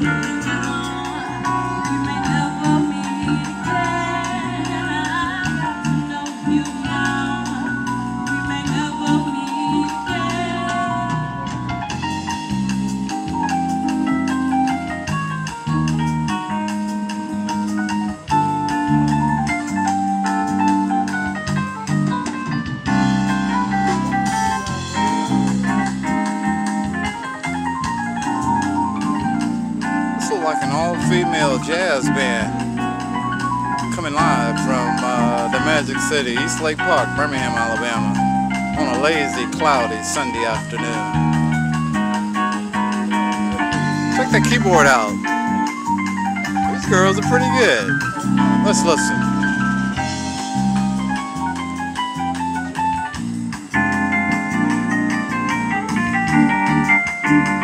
This looks like an all-female jazz band coming live from uh, the Magic City, East Lake Park, Birmingham, Alabama, on a lazy, cloudy Sunday afternoon. Check that keyboard out. These girls are pretty good. Let's listen. thank you